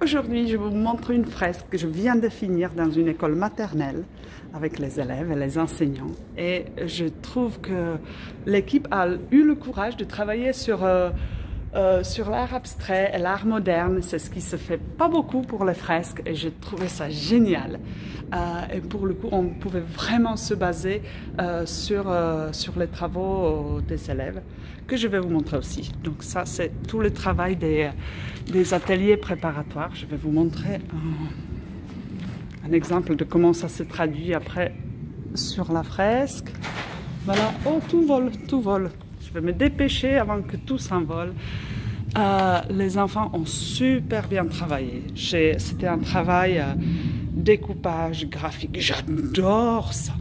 Aujourd'hui, je vous montre une fresque que je viens de finir dans une école maternelle avec les élèves et les enseignants. Et je trouve que l'équipe a eu le courage de travailler sur... Euh, sur l'art abstrait et l'art moderne. C'est ce qui se fait pas beaucoup pour les fresques et j'ai trouvé ça génial. Euh, et pour le coup, on pouvait vraiment se baser euh, sur, sur les travaux des élèves que je vais vous montrer aussi. Donc ça, c'est tout le travail des, des ateliers préparatoires. Je vais vous montrer un, un exemple de comment ça se traduit après sur la fresque. Voilà, oh tout vole, tout vole. Vais me dépêcher avant que tout s'envole. Euh, les enfants ont super bien travaillé. C'était un travail euh, découpage graphique. J'adore ça.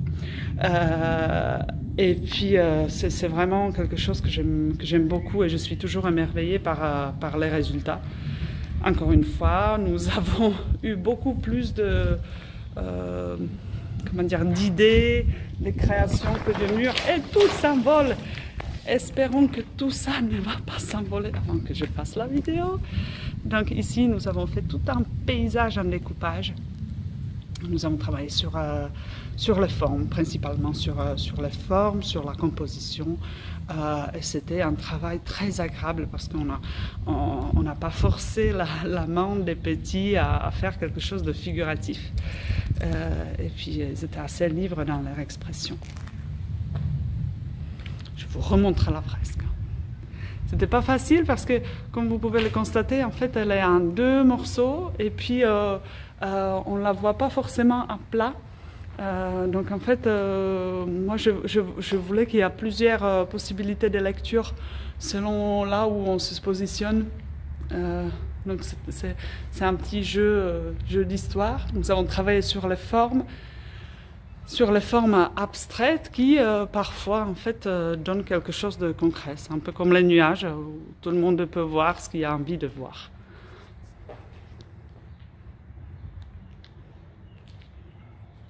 Euh, et puis, c'est vraiment quelque chose que j'aime beaucoup et je suis toujours émerveillée par, les résultats. Encore une fois, nous avons eu beaucoup plus de comment dire d'idées, de créations que de murs et tout s'envole. Espérons que tout ça ne va pas s'envoler avant que je fasse la vidéo. Donc ici, nous avons fait tout un paysage en découpage. Nous avons travaillé sur, euh, sur les formes, principalement sur, euh, sur les formes, sur la composition. Euh, c'était un travail très agréable parce qu'on n'a on, pas forcé la, main des petits à, à, faire quelque chose de figuratif. et puis, ils étaient assez libres dans leur expression vous remontre la fresque. C'était pas facile parce que, comme vous pouvez le constater, en fait, elle est en deux morceaux et puis euh, euh, on la voit pas forcément à plat. Euh, donc en fait, moi je, voulais qu'il y ait plusieurs possibilités de lecture selon là où on se positionne. donc c'est un petit jeu, jeu d'histoire. Nous avons travaillé sur les formes, sur les formes abstraites qui euh, parfois en fait euh, donnent quelque chose de concret. C'est un peu comme les nuages où tout le monde peut voir ce qu'il a envie de voir.